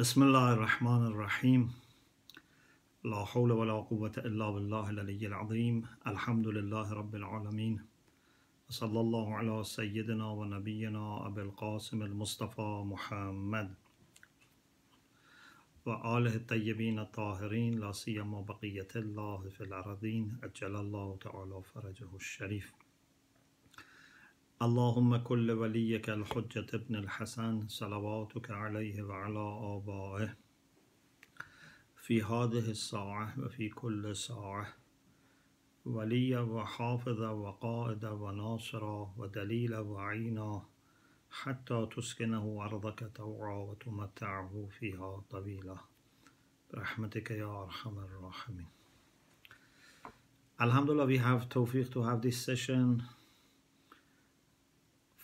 بسم الله الرحمن الرحيم. لا حول ولا قوة إلا بالله العلي العظيم. الحمد لله رب العالمين. وصلى الله على سيدنا ونبينا أبي القاسم المصطفى محمد. وآله الطيبين الطاهرين لا سيما بقية الله في الأرضين أجل الله تعالى فرجه الشريف. اللهم كل وليك الحجة ابن الحسن صلواتك عليه وعلى آبائه في هذه الساعة وفي كل ساعة. وليا وحافظا وقائدا وناصرا ودليلا وعينا حتى تسكنه أرضك طوعا وتمتعه فيها طويلا. برحمتك يا أرحم الراحمين. Alhamdulillah, we have tawfiq to have this session.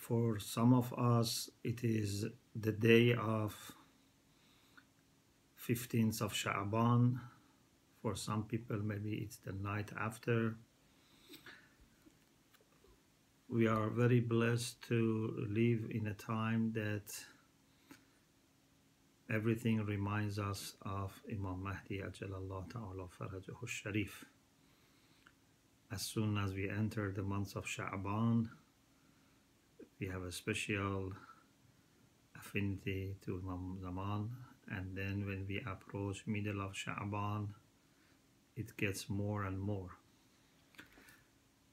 For some of us, it is the day of 15th of Sha'ban. For some people, maybe it's the night after. We are very blessed to live in a time that everything reminds us of Imam Mahdi Sharif. As soon as we enter the month of Sha'ban, we have a special affinity to Imam Zaman and then when we approach middle of Sha'ban it gets more and more.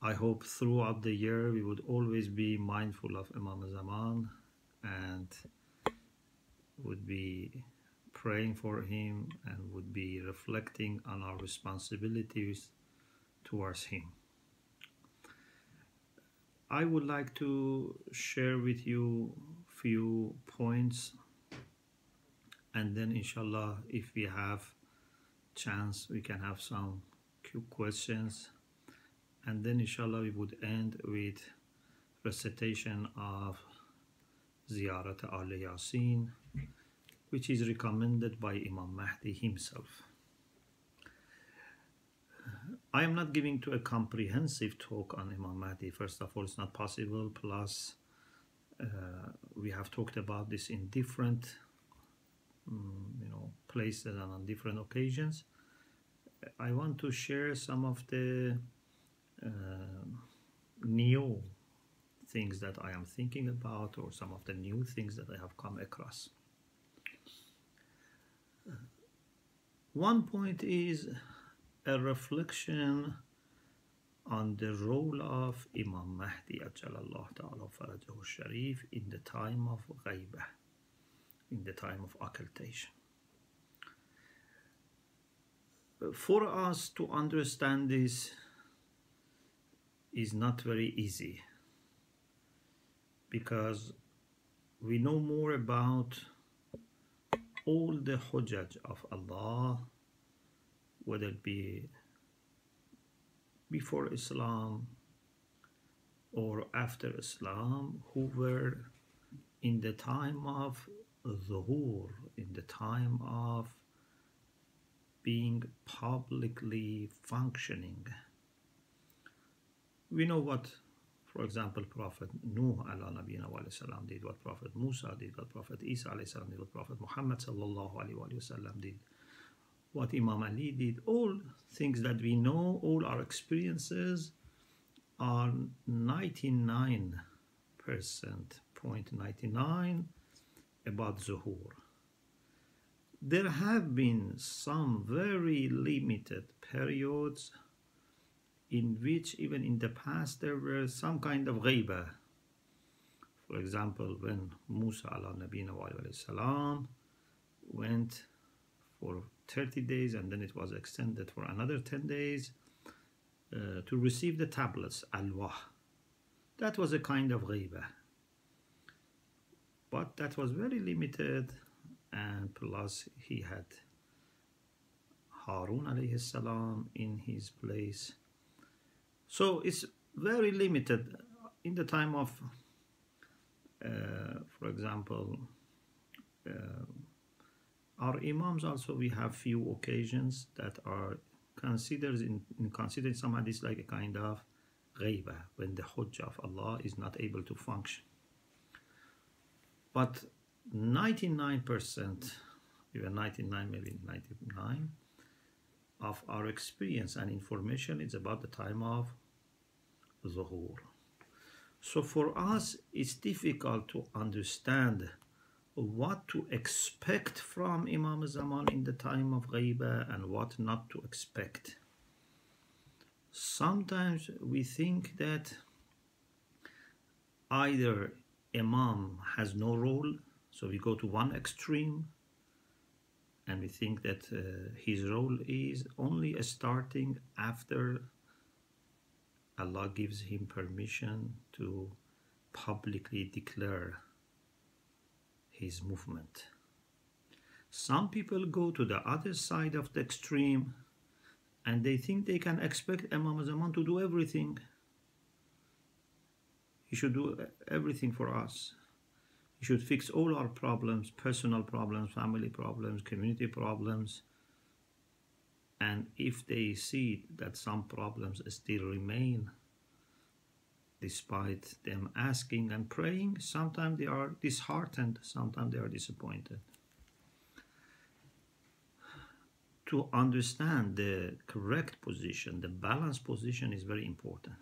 I hope throughout the year we would always be mindful of Imam Zaman and would be praying for him and would be reflecting on our responsibilities towards him I would like to share with you few points and then inshallah if we have chance we can have some questions. And then inshallah we would end with recitation of Ziyarat al Yasin which is recommended by Imam Mahdi himself I am not giving to a comprehensive talk on Imam Mahdi. First of all, it's not possible. Plus, uh, we have talked about this in different, um, you know, places and on different occasions. I want to share some of the uh, new things that I am thinking about, or some of the new things that I have come across. One point is a reflection on the role of Imam Mahdi Sharif in the time of ghaibah, in the time of occultation. For us to understand this is not very easy because we know more about all the hujjaj of Allah whether it be before Islam or after Islam, who were in the time of zuhur, in the time of being publicly functioning. We know what, for example, Prophet Nuh did, what Prophet Musa did, what Prophet Isa did, what Prophet Muhammad did what Imam Ali did, all things that we know, all our experiences are 99 percent, point 99 about Zuhur. There have been some very limited periods in which even in the past there were some kind of ghaiba. For example, when Musa ala nabina salam went for 30 days and then it was extended for another 10 days uh, to receive the tablets al-wah. That was a kind of ghiba but that was very limited and plus he had Harun alayhi salam in his place. So it's very limited. In the time of uh, for example uh, our imams also we have few occasions that are considered in, in considering some hadiths like a kind of ghaiba when the hujjah of Allah is not able to function. But 99% even 99, maybe 99, of our experience and information is about the time of Zuhur. So for us, it's difficult to understand what to expect from Imam Zaman in the time of Ghaiba and what not to expect. Sometimes we think that either Imam has no role, so we go to one extreme, and we think that uh, his role is only a starting after Allah gives him permission to publicly declare movement. Some people go to the other side of the extreme and they think they can expect Imam Zaman to do everything. He should do everything for us. He should fix all our problems, personal problems, family problems, community problems. And if they see that some problems still remain, despite them asking and praying, sometimes they are disheartened, sometimes they are disappointed. To understand the correct position, the balanced position is very important.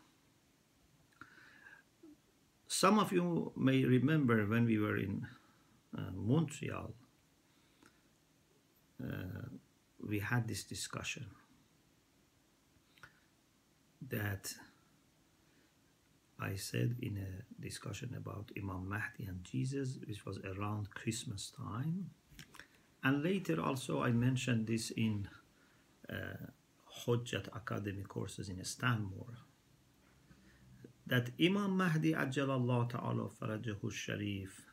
Some of you may remember when we were in uh, Montreal, uh, we had this discussion that I said in a discussion about Imam Mahdi and Jesus, which was around Christmas time. And later also I mentioned this in uh, Hujjat Academy courses in Stanmore. That Imam Mahdi Ajjalallah Ta'ala Farajahu Sharif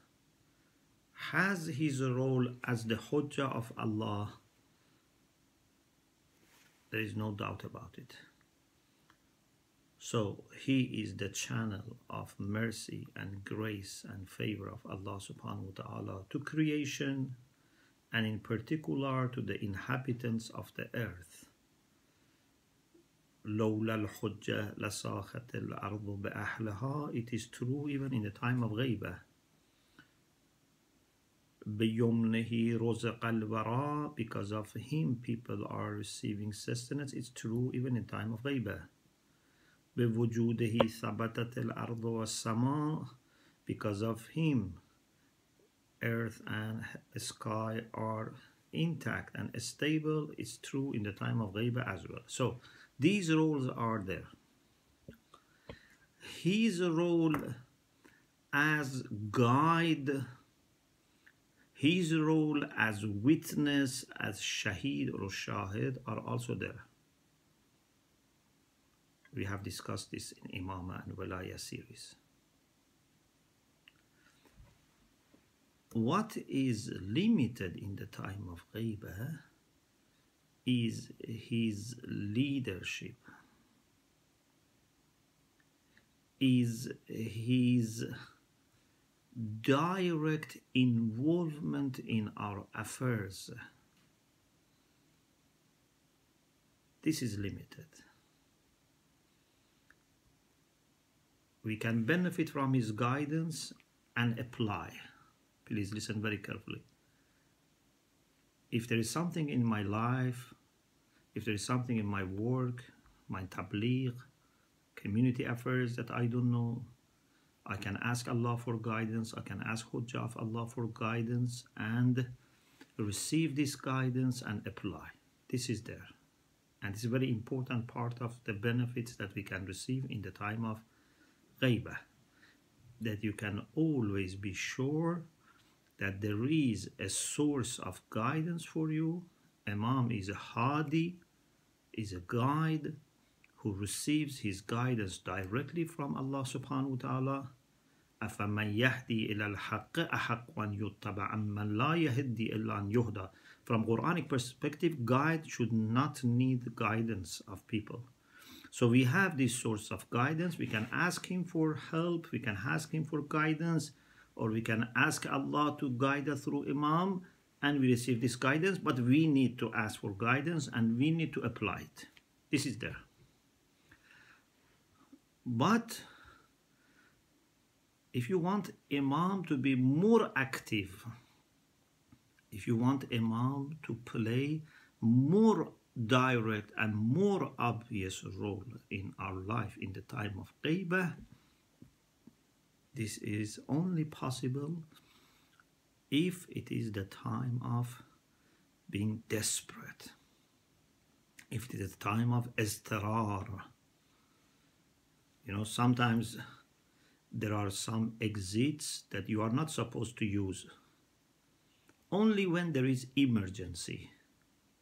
has his role as the Hujjah of Allah. There is no doubt about it. So he is the channel of mercy and grace and favor of Allah subhanahu wa ta'ala to creation and in particular to the inhabitants of the earth. لولا الحجة لساخت الأرض بأهلها It is true even in the time of غيبة بيمنه رزق الورى Because of him people are receiving sustenance It's true even in time of غيبة بوجوده ثبتت الأرض والسماء because of him earth and sky are intact and stable it's true in the time of Ghaiba as well so these roles are there his role as guide his role as witness as shaheed or shahid are also there we have discussed this in Imama and Walaya series. What is limited in the time of Ghaiba is his leadership, is his direct involvement in our affairs. This is limited. We can benefit from his guidance and apply. Please listen very carefully. If there is something in my life, if there is something in my work, my tabligh, community affairs that I don't know, I can ask Allah for guidance, I can ask Hujjah of Allah for guidance and receive this guidance and apply. This is there. And it's a very important part of the benefits that we can receive in the time of ghaibah that you can always be sure that there is a source of guidance for you. Imam is a hadi, is a guide who receives his guidance directly from Allah subhanahu wa ta'ala. أفمن يهدي إلى الحق أحق أن يتبع أمن لا يهدي إلا أن يهدى From Quranic perspective, guide should not need guidance of people. So we have this source of guidance. We can ask Him for help, we can ask Him for guidance, or we can ask Allah to guide us through Imam and we receive this guidance, but we need to ask for guidance and we need to apply it. This is there. But if you want Imam to be more active if you want Imam to play more direct and more obvious role in our life in the time of Ghaibah, this is only possible if it is the time of being desperate, if it is the time of istirar. You know, sometimes there are some exits that you are not supposed to use. Only when there is emergency,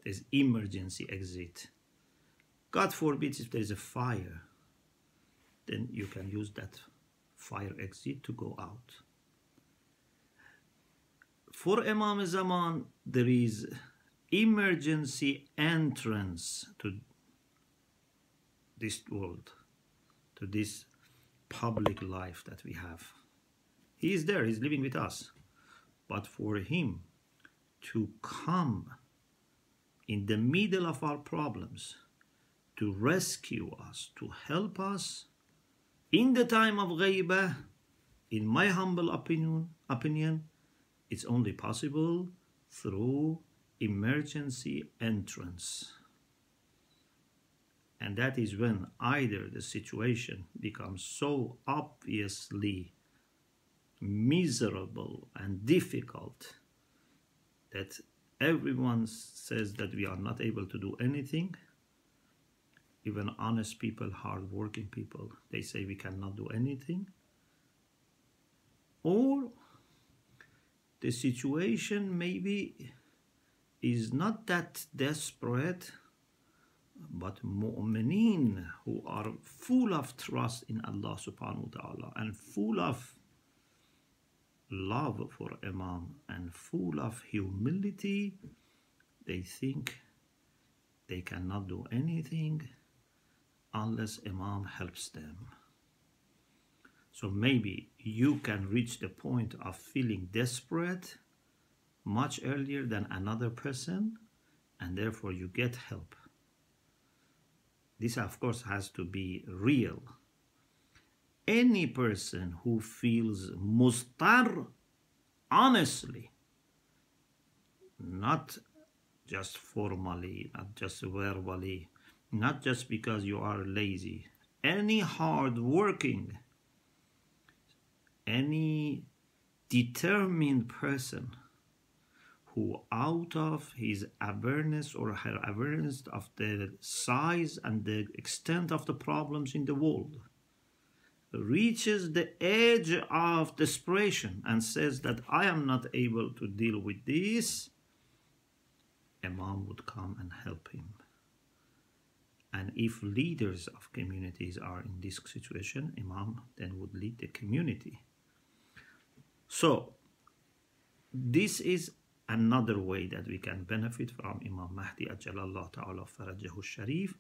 there's emergency exit. God forbid if there is a fire, then you can use that fire exit to go out. For Imam Zaman, there is emergency entrance to this world, to this public life that we have. He is there, he's living with us. But for him to come in the middle of our problems, to rescue us, to help us in the time of ghaibah, in my humble opinion, opinion, it's only possible through emergency entrance. And that is when either the situation becomes so obviously miserable and difficult that everyone says that we are not able to do anything. Even honest people, hardworking people, they say we cannot do anything. Or the situation maybe is not that desperate but mu'mineen who are full of trust in Allah subhanahu wa ta'ala and full of love for Imam and full of humility, they think they cannot do anything unless Imam helps them. So maybe you can reach the point of feeling desperate much earlier than another person and therefore you get help. This, of course, has to be real. Any person who feels mustar honestly, not just formally, not just verbally, not just because you are lazy, any hard working, any determined person who out of his awareness or her awareness of the size and the extent of the problems in the world reaches the edge of desperation and says that I am not able to deal with this, Imam would come and help him. And if leaders of communities are in this situation, Imam then would lead the community. So, this is another way that we can benefit from Imam Mahdi Ajalallah Ta'ala Farajahu Sharif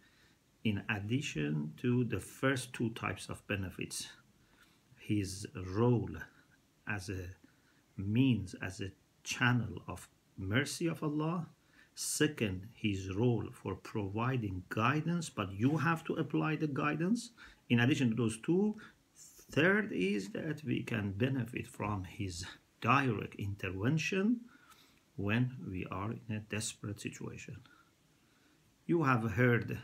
in addition to the first two types of benefits. His role as a means, as a channel of mercy of Allah. Second, his role for providing guidance, but you have to apply the guidance. In addition to those two, third is that we can benefit from his direct intervention when we are in a desperate situation. You have heard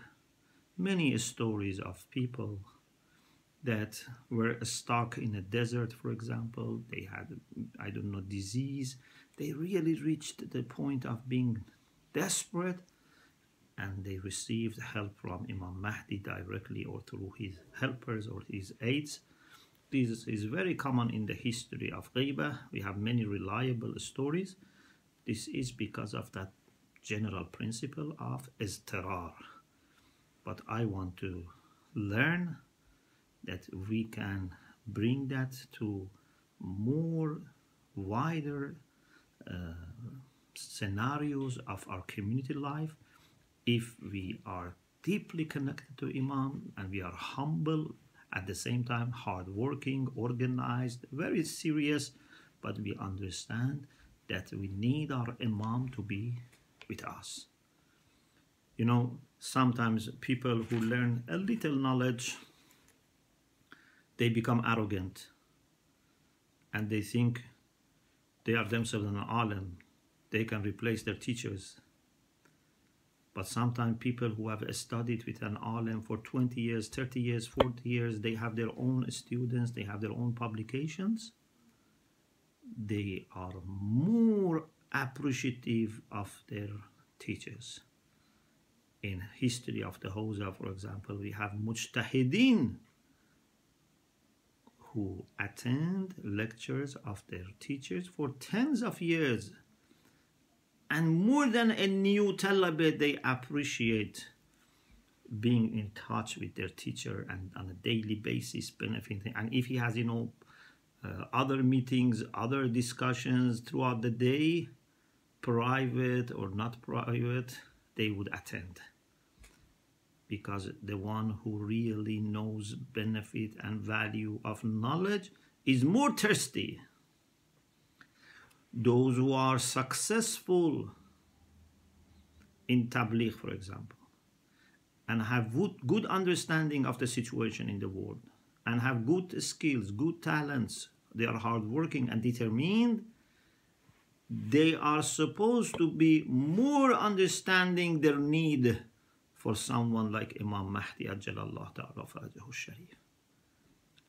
many stories of people that were stuck in a desert, for example. They had, I don't know, disease. They really reached the point of being desperate and they received help from Imam Mahdi directly or through his helpers or his aides. This is very common in the history of Ghaibah. We have many reliable stories. This is because of that general principle of istirar. But I want to learn that we can bring that to more wider uh, scenarios of our community life if we are deeply connected to Imam and we are humble at the same time hardworking, organized, very serious, but we understand that we need our Imam to be with us. You know, sometimes people who learn a little knowledge, they become arrogant and they think they are themselves an alim they can replace their teachers. But sometimes people who have studied with an alim for 20 years, 30 years, 40 years, they have their own students, they have their own publications. They are more appreciative of their teachers. In history of the Hawza, for example, we have mujtahideen who attend lectures of their teachers for tens of years. And more than a new talabah, they appreciate being in touch with their teacher and on a daily basis benefiting. And if he has, you know, uh, other meetings, other discussions throughout the day, private or not private, they would attend because the one who really knows benefit and value of knowledge is more thirsty. Those who are successful in tabligh, for example, and have good understanding of the situation in the world, and have good skills, good talents, they are hardworking and determined, they are supposed to be more understanding their need for someone like Imam Mahdi Ajalallah Ta'ala Sharif.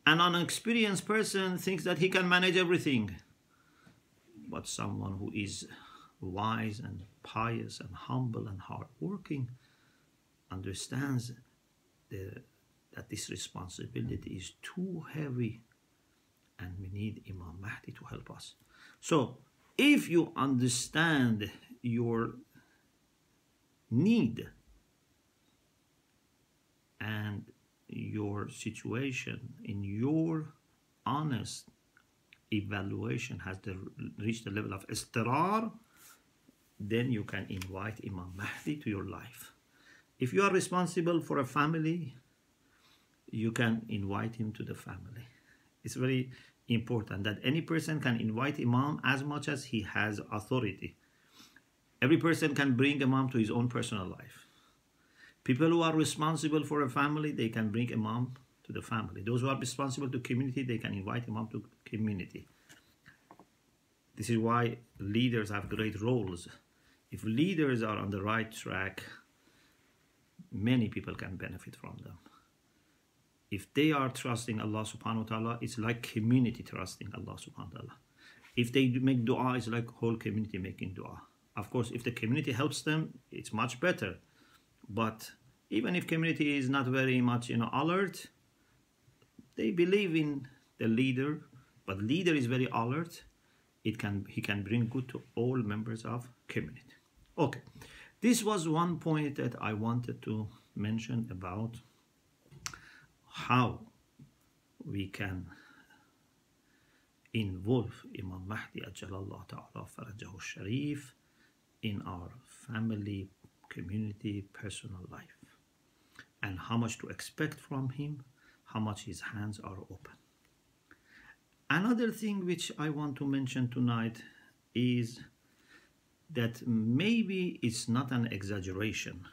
An unexperienced person thinks that he can manage everything. But someone who is wise and pious and humble and hardworking understands the, that this responsibility is too heavy and we need Imam Mahdi to help us. So, if you understand your need and your situation in your honest evaluation has reached the level of istirar, then you can invite Imam Mahdi to your life. If you are responsible for a family, you can invite him to the family. It's very important that any person can invite Imam as much as he has authority. Every person can bring Imam to his own personal life. People who are responsible for a family, they can bring Imam to the family. Those who are responsible to community, they can invite imam to community. This is why leaders have great roles. If leaders are on the right track, many people can benefit from them. If they are trusting Allah subhanahu wa ta'ala, it's like community trusting Allah subhanahu wa ta'ala. If they make dua, it's like whole community making dua. Of course, if the community helps them, it's much better but even if community is not very much you know alert they believe in the leader but leader is very alert. It can he can bring good to all members of community. Okay. This was one point that i wanted to mention about how we can involve Imam Mahdi Ajalallah Ta'ala Farajahu Sharif in our family community, personal life, and how much to expect from him, how much his hands are open. Another thing which I want to mention tonight is that maybe it's not an exaggeration.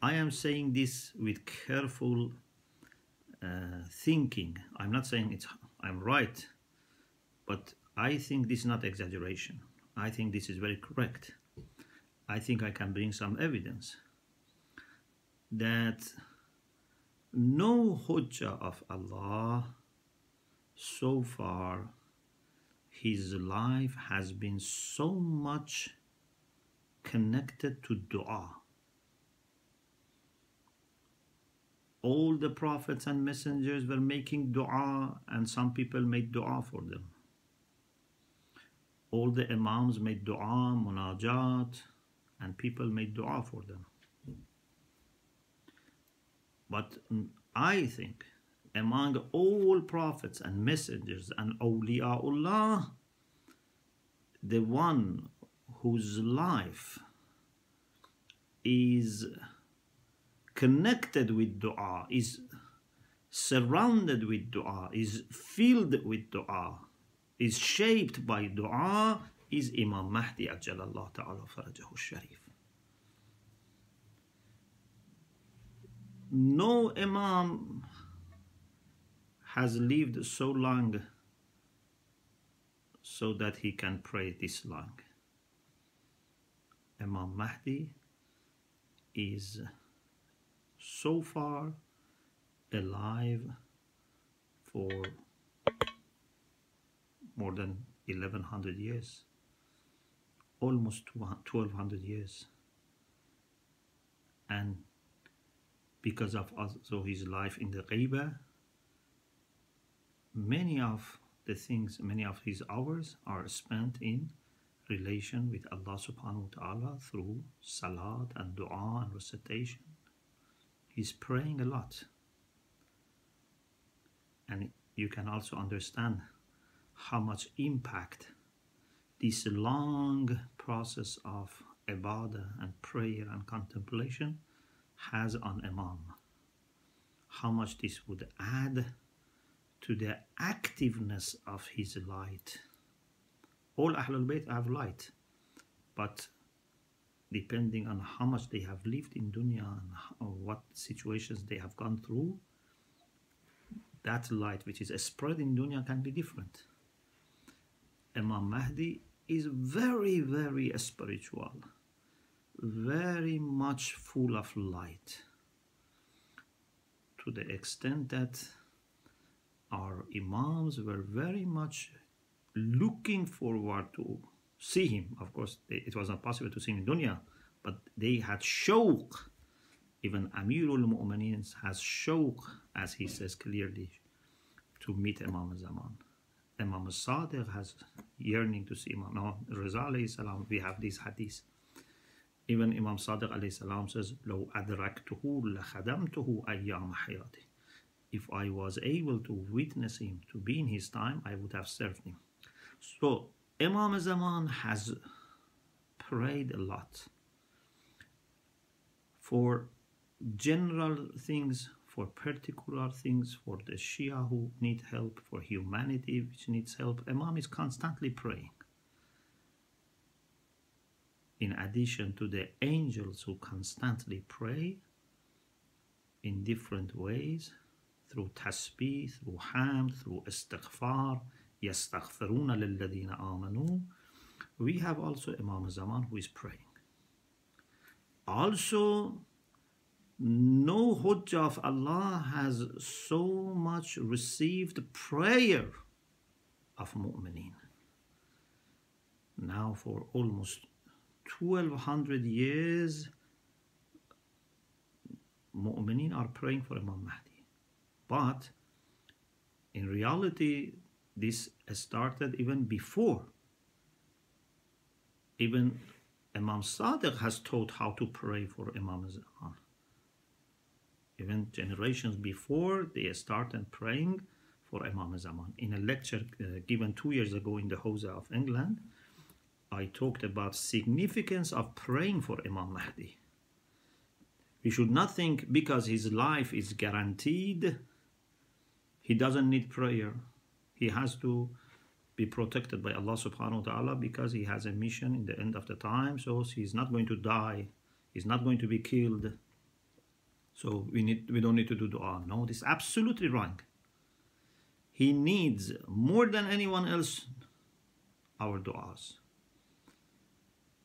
I am saying this with careful uh, thinking. I'm not saying it's I'm right, but I think this is not exaggeration. I think this is very correct. I think I can bring some evidence that no hujjah of Allah so far his life has been so much connected to dua. All the prophets and messengers were making dua and some people made dua for them. All the imams made dua munajat and people made dua for them. But I think among all prophets and messengers and awliyaullah, the one whose life is connected with dua, is surrounded with dua, is filled with dua, is shaped by dua, is Imam Mahdi Ajalallah Ta'ala Farajahu Sharif. No Imam has lived so long so that he can pray this long. Imam Mahdi is so far alive for more than 1100 years, almost 1200 years. And because of also his life in the Ghaiba, many of the things, many of his hours are spent in relation with Allah subhanahu wa ta'ala through salat and dua and recitation. He's praying a lot. And you can also understand how much impact this long process of ibadah and prayer and contemplation has on Imam. How much this would add to the activeness of his light. All Ahlul Bayt have light, but depending on how much they have lived in dunya and what situations they have gone through, that light which is spread in dunya can be different. Imam Mahdi is very, very spiritual, very much full of light, to the extent that our Imams were very much looking forward to see him. Of course, it was not possible to see him in dunya, but they had shawq. Even Amirul Mu'mineen has shawq, as he says clearly, to meet Imam Zaman. Imam Sadiq has yearning to see Imam. Now, Raza salam, we have these hadiths. Even Imam Sadiq alayhi salam says, لو أدركته لخدمته أيام حياتي. If I was able to witness him, to be in his time, I would have served him. So, Imam Zaman has prayed a lot for general things for particular things, for the Shia who need help, for humanity which needs help. Imam is constantly praying. In addition to the angels who constantly pray in different ways, through tasbih, through hamd, through istighfar, يستغفرون للذين آمنوا, we have also Imam Zaman who is praying. Also, no Hujjah of Allah has so much received prayer of mu'mineen. Now for almost 1200 years, mu'mineen are praying for Imam Mahdi. But in reality, this started even before. Even Imam Sadiq has taught how to pray for Imam Zaman even generations before they started praying for Imam Zaman. In a lecture uh, given two years ago in the Hawza of England, I talked about significance of praying for Imam Mahdi. We should not think because his life is guaranteed, he doesn't need prayer. He has to be protected by Allah subhanahu wa ta'ala because he has a mission in the end of the time. So he's not going to die. He's not going to be killed. So we need we don't need to do dua. No, this is absolutely wrong. He needs more than anyone else our du'as.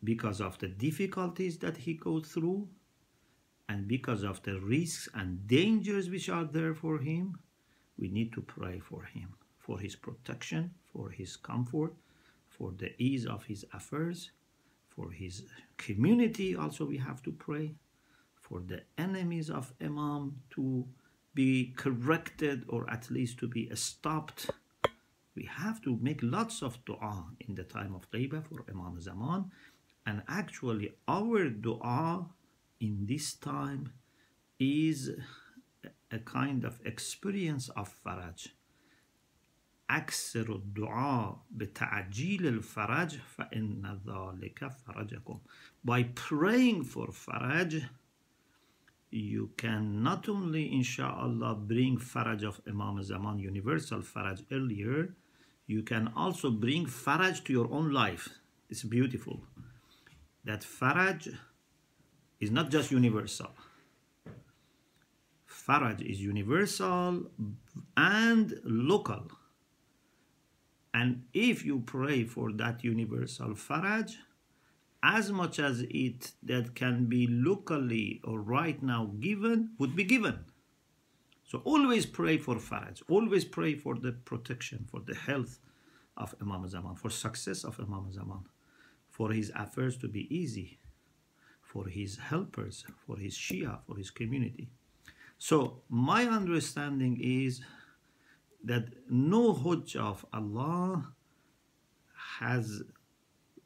Because of the difficulties that he goes through and because of the risks and dangers which are there for him, we need to pray for him, for his protection, for his comfort, for the ease of his affairs, for his community also we have to pray for the enemies of Imam to be corrected or at least to be stopped. We have to make lots of dua in the time of Ghaiba for Imam Zaman. And actually, our dua in this time is a kind of experience of faraj. أكثر الدعاء بتعجيل الفرج فإن ذلك فرجكم. By praying for faraj, you can not only inshallah bring faraj of Imam Zaman universal faraj earlier you can also bring faraj to your own life. It's beautiful. That faraj is not just universal. Faraj is universal and local. And if you pray for that universal faraj as much as it that can be locally or right now given would be given. So always pray for faraj, always pray for the protection, for the health of Imam Zaman, for success of Imam Zaman, for his affairs to be easy, for his helpers, for his Shia, for his community. So my understanding is that no Hujjah of Allah has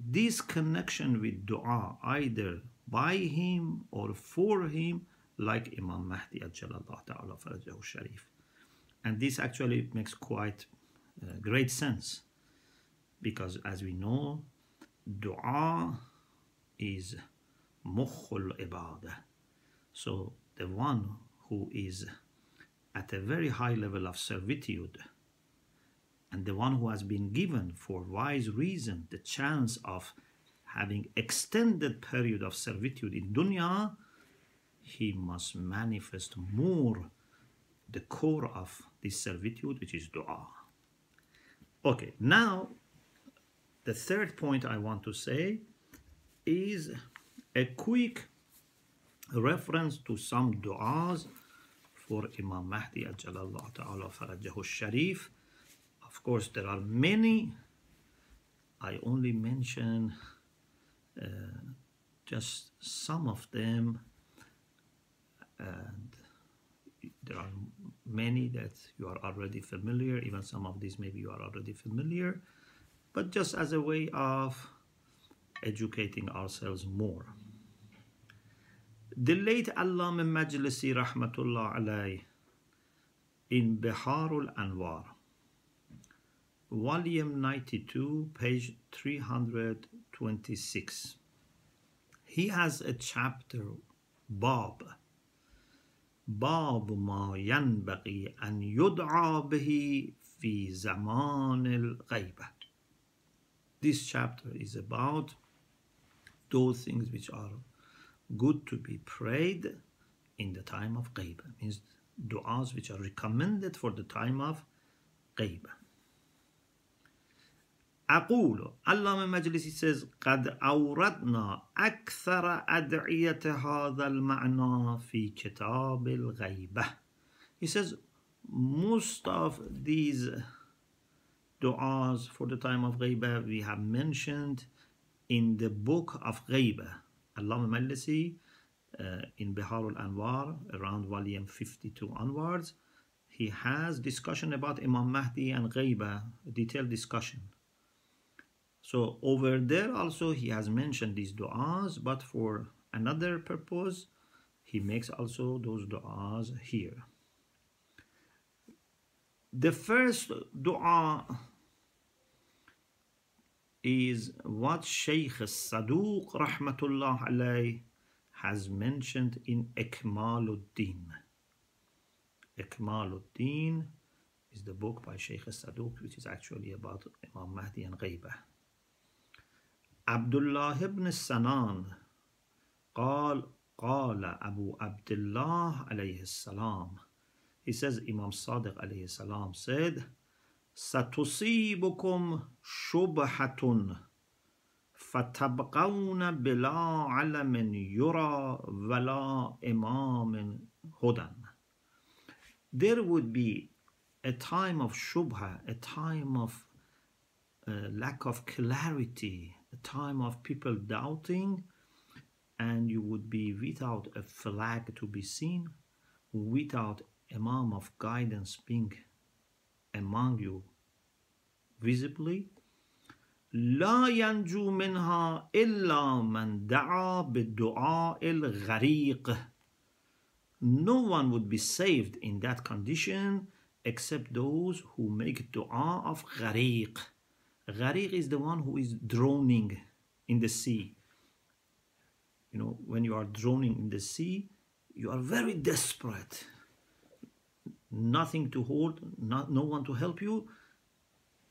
this connection with dua either by him or for him like Imam Mahdi Ta'ala Sharif. And this actually makes quite uh, great sense because as we know, dua is mukhul ibadah. So the one who is at a very high level of servitude and the one who has been given for wise reason the chance of having extended period of servitude in dunya he must manifest more the core of this servitude which is dua okay now the third point i want to say is a quick reference to some du'as for Imam Mahdi Ajalallah Ta'ala Farajahu Sharif. Of course, there are many. I only mention uh, just some of them, and there are many that you are already familiar. Even some of these, maybe you are already familiar, but just as a way of educating ourselves more. The late Allama Majlisi Rahmatullah alayh in Biharul Anwar, volume 92, page 326. He has a chapter, Bab. Bab ma ينبغي أن يدعى به في زمان الغيبة. This chapter is about those things which are good to be prayed in the time of غيبة. Means du'as which are recommended for the time of غيبة. أقول علامة مجلسي says قد أوردنا أكثر أدعية هذا المعنى في كتاب الغيبة He says most of these du'as for the time of غيبة we have mentioned in the book of غيبة Allama Majlisi uh, in Bihar al-Anwar around volume 52 onwards he has discussion about Imam Mahdi and a detailed discussion. So over there also he has mentioned these du'as, but for another purpose, he makes also those du'as here. The first du'a is what Shaykh Saduq rahmatullah alayh has mentioned in Ikmaluddin. Ikmaluddin is the book by Shaykh Saduq which is actually about Imam Mahdi and Ghaibah. Abdullah ibn Sanan قال قال أبو عبد الله عليه السلام He says Imam Sadiq عليه السلام said ستصيبكم شبهة فتبقون بلا علم يرى ولا إمام هدى There would be a time of shubha, a time of uh, lack of clarity, a time of people doubting, and you would be without a flag to be seen, without Imam of guidance being among you visibly لا ينجو منها إلا من دعا بالدعاء الغريق No one would be saved in that condition except those who make dua of غريق Gharik is the one who is drowning in the sea. You know, when you are drowning in the sea, you are very desperate. Nothing to hold, not, no one to help you.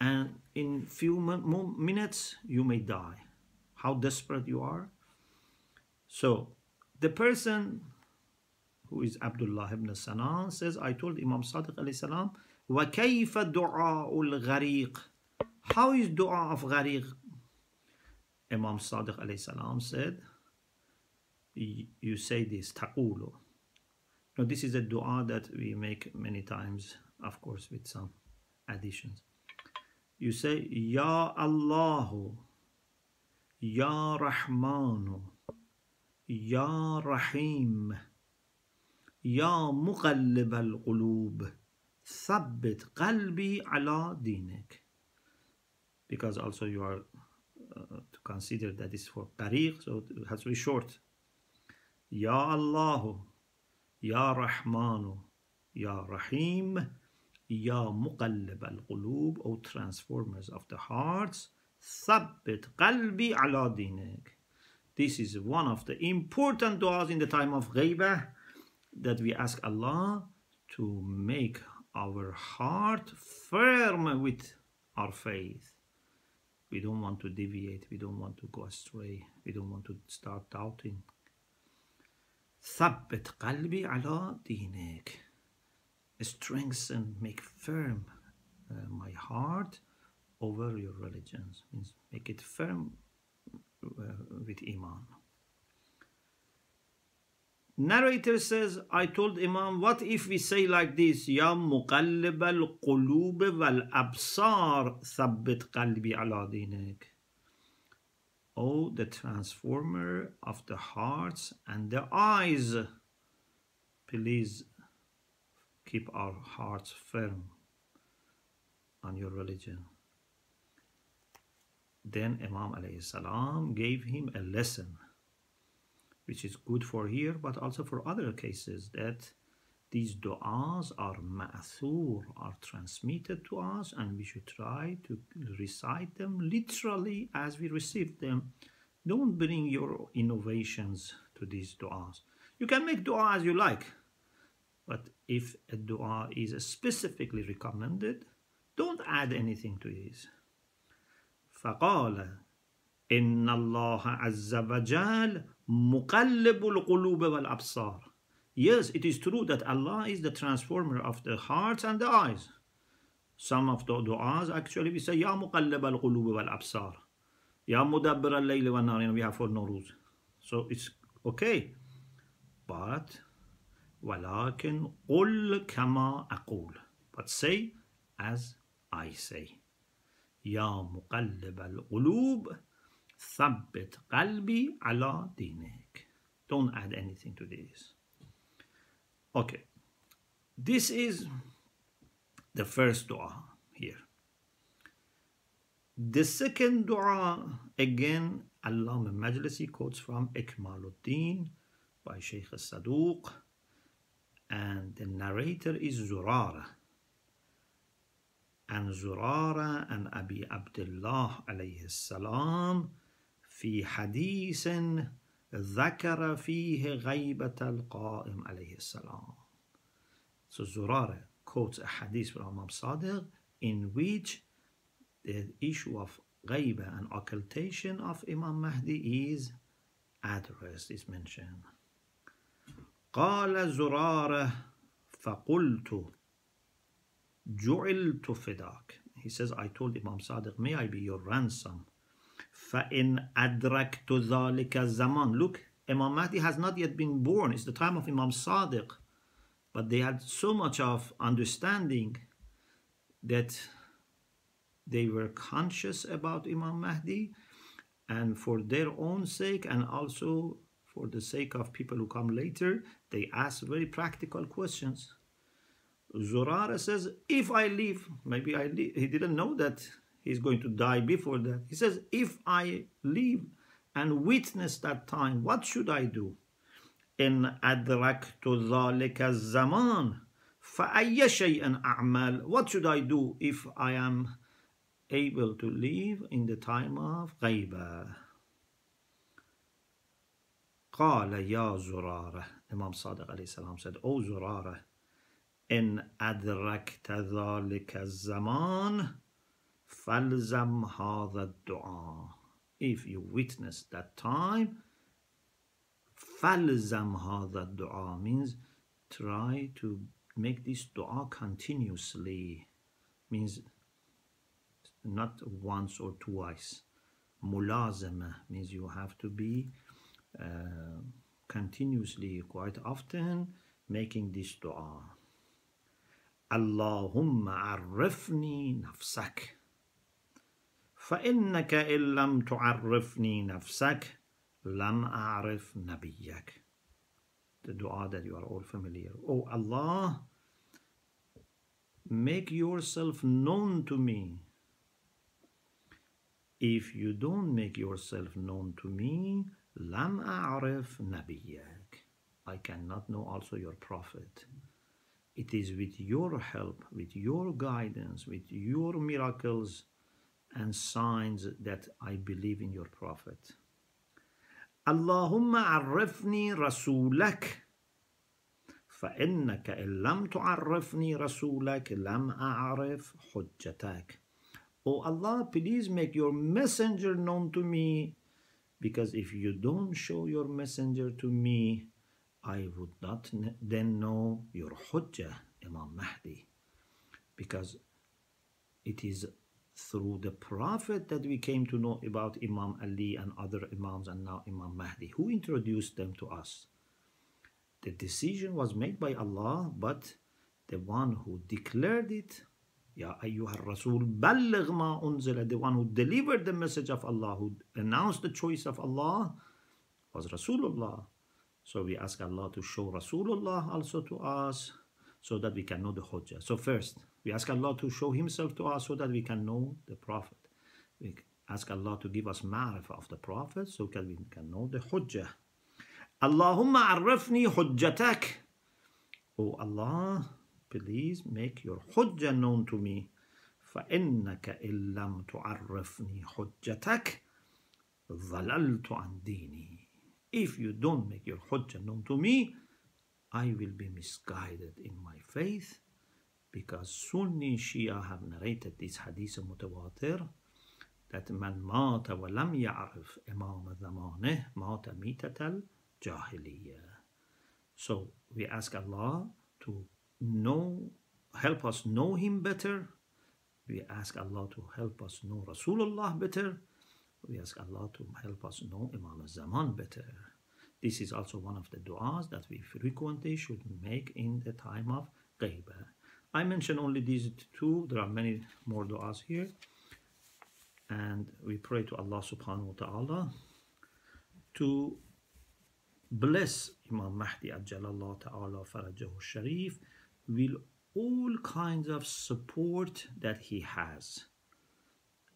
And in few minutes, you may die. How desperate you are. So, the person who is Abdullah ibn Sinan says, I told Imam Sadiq alayhi salam, وَكَيْفَ دُعَاءُ الْغَرِيقِ how is dua of Gharik? Imam Sadiq alayhi salam said, you say this, taqulu. Now this is a dua that we make many times, of course, with some additions. You say, Ya Allahu, Ya Rahmanu, Ya Rahim, Ya Muqallib al-Qulub, Thabbit qalbi ala dinik. Because also you are uh, to consider that is for Gharik, so it has to be short. Ya Allah, Ya Rahmanu, Ya Rahim, Ya Muqallib al-Qulub, O transformers of the hearts, Thabbit qalbi ala. This is one of the important du'as in the time of ghaibah that we ask Allah to make our heart firm with our faith We don't want to deviate. We don't want to go astray. We don't want to start doubting. ثبت قلبي على دينك. Strengthen, make firm uh, my heart over your religions. Means make it firm uh, with iman. Narrator says, I told Imam, what if we say like this, Ya muqallib al-qulub wal-absar thabbit qalbi ala dinik. O the transformer of the hearts and the eyes, please keep our hearts firm on your religion. Then Imam alayhi salam gave him a lesson which is good for here, but also for other cases that these du'as are ma'thur, are transmitted to us, and we should try to recite them literally as we receive them. Don't bring your innovations to these du'as. You can make du'a as you like, but if a du'a is specifically recommended, don't add anything to it. فقال إن الله عز وجل Muqallibul qulub wal absar. Yes, it is true that Allah is the transformer of the hearts and the eyes. Some of the du'as actually we say, Ya muqallib al qulub wal absar. Ya mudabbir al layl wal nar. We have for Nowruz. So it's okay. But, walakin qul kama aqul. But say as I say. Ya muqallib al qulub ثبت قلبي على دينك. Don't add anything to this. Okay. This is the first dua here. The second dua, again, Allama Majlisi quotes from Ikmaluddin by Shaykh al-Saduq. And the narrator is Zurara. And Zurara and Abi Abdullah alayhi salam في حديث ذكر فيه غيبة القائم عليه السلام. So Zurara quotes a hadith from Imam Sadiq in which the issue of ghaiba and occultation of Imam Mahdi is addressed, is mentioned. قال زرارة فقلت جعلت فداك He says, I told Imam Sadiq, may I be your ransom فَإِنْ أَدْرَكْتُ ذَلِكَ الزَّمَانِ Look, Imam Mahdi has not yet been born. It's the time of Imam Sadiq. But they had so much of understanding that they were conscious about Imam Mahdi and for their own sake and also for the sake of people who come later, they ask very practical questions. Zurara says, if I leave, maybe I leave. He didn't know that he's going to die before that. He says, if I live and witness that time, what should I do? In أدركت ذلك الزمان فأي شيء أعمل What should I do if I am able to live in the time of غيبة? قال يا زرارة Imam Sadiq alayhi salam said, O Zurara, إن أدركت ذلك الزمان فَلْزَمْ هَذَا الدُّعَى If you witness that time, فَلْزَمْ هَذَا الدُّعَى means try to make this dua continuously. Means not once or twice, mulazama means you have to be uh, continuously, quite often, making this dua. اللهم عرفني نفسك فإنك إن لم تعرفني نفسك لم أعرف نبيك the dua that you are all familiar oh Allah make yourself known to me if you don't make yourself known to me lam a'rif nabiyak I cannot know also your prophet it is with your help, with your guidance, with your miracles and signs that I believe in your prophet. اللهم عرفني رسولك فإنك إن لم تعرفني رسولك لم أعرف حجتك. Oh Allah, please make your messenger known to me because if you don't show your messenger to me, I would not then know your Hujjah, Imam Mahdi, because it is through the Prophet that we came to know about Imam Ali and other Imams and now Imam Mahdi. Who introduced them to us? The decision was made by Allah, but the one who declared it, Ya ayyuha Rasul, ma unzila, the one who delivered the message of Allah, who announced the choice of Allah, was Rasulullah so we ask Allah to show Rasulullah also to us so that we can know the Hujjah. So first, we ask Allah to show Himself to us so that we can know the Prophet. We ask Allah to give us ma'rifah of the Prophet so that we can know the Hujjah. Allahumma arrafni hujjatak. Oh Allah, please make your Hujjah known to me. فإنك إن لم تعرفني حجتك ظللت عن ديني if you don't make your hujjah known to me, I will be misguided in my faith because Sunni Shia have narrated this hadith mutawatir that man mata wa lam ya'rif imam zamaneh mata mitatal jahiliyyah. So we ask Allah to know, help us know Him better. We ask Allah to help us know Rasulullah better we ask Allah to help us know Imam al-Zaman better. This is also one of the du'as that we frequently should make in the time of ghaibah. I mention only these two. There are many more du'as here. And we pray to Allah subhanahu wa ta'ala to bless Imam Mahdi Ajalallah ta'ala farajahu sharif with all kinds of support that he has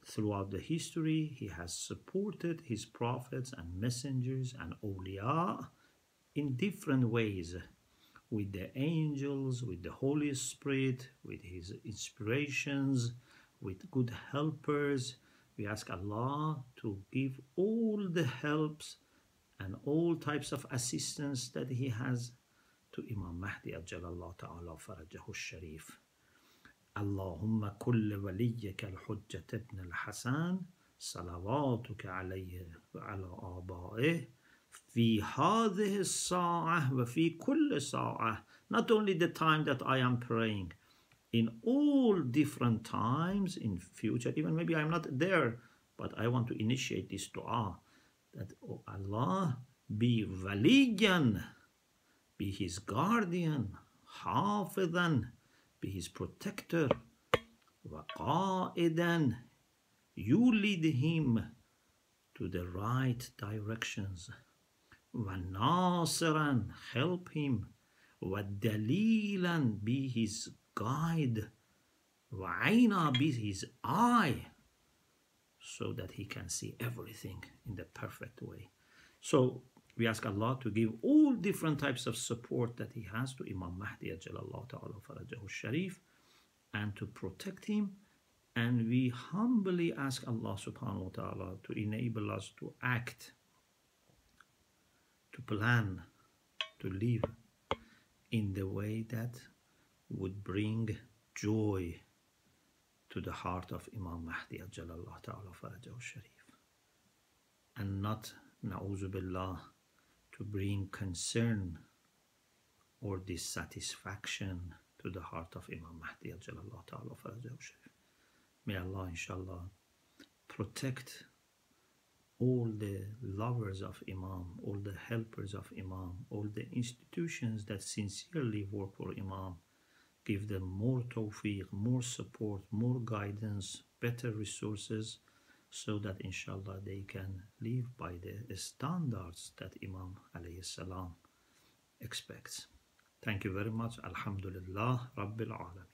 Throughout the history, he has supported his prophets and messengers and awliya in different ways with the angels, with the Holy Spirit, with his inspirations, with good helpers. We ask Allah to give all the helps and all types of assistance that he has to Imam Mahdi Ajalallah Ta'ala Farajahu Sharif. اللهم كل وليك الحجة ابن الحسن صلواتك عليه وعلى آبائه في هذه الساعة وفي كل ساعة not only the time that I am praying in all different times in future even maybe I'm not there but I want to initiate this dua that oh Allah be valiyan be his guardian حافظا be his protector. وَقَائِدًا You lead him to the right directions. وَنَاصِرًا Help him. وَدَلِيلًا Be his guide. وَعَيْنًا Be his eye so that he can see everything in the perfect way. So we ask Allah to give all different types of support that He has to Imam Mahdi Ajalallah Ta'ala Farajahu Sharif and to protect him. And we humbly ask Allah subhanahu wa ta'ala to enable us to act, to plan, to live in the way that would bring joy to the heart of Imam Mahdi Ajalallah Ta'ala Farajahu Sharif and not, na'uzu billah, to bring concern or dissatisfaction to the heart of Imam Mahdi Ta'ala Farajahu Sharif. May Allah inshallah protect all the lovers of Imam, all the helpers of Imam, all the institutions that sincerely work for Imam, give them more tawfiq, more support, more guidance, better resources, so that inshallah they can live by the standards that Imam alayhi salam expects. Thank you very much. Alhamdulillah Rabbil Alamin.